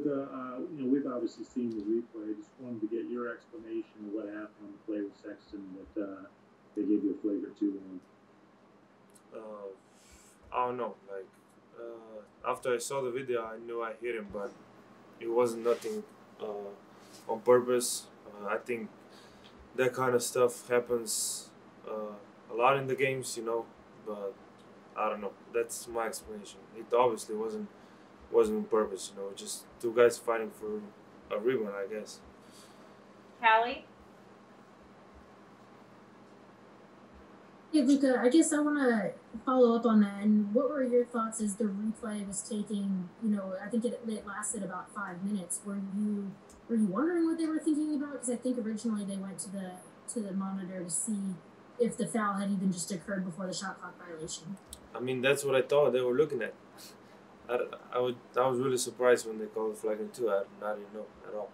Luka, uh, you know, we've obviously seen the replay. Just wanted to get your explanation of what happened on the play with Sexton that uh, they gave you a flagrant two on. Uh, I don't know. Like uh, after I saw the video, I knew I hit him, but it wasn't nothing uh, on purpose. Uh, I think that kind of stuff happens uh, a lot in the games, you know. But I don't know. That's my explanation. It obviously wasn't wasn't on purpose, you know. Just two guys fighting for a rebound, I guess. Callie. Hey Luka, I guess I want to follow up on that. And what were your thoughts as the replay was taking? You know, I think it, it lasted about five minutes. Were you were you wondering what they were thinking about? Because I think originally they went to the to the monitor to see if the foul had even just occurred before the shot clock violation. I mean, that's what I thought they were looking at. I, I, would, I was really surprised when they called the flagrant two. I, I didn't know at all.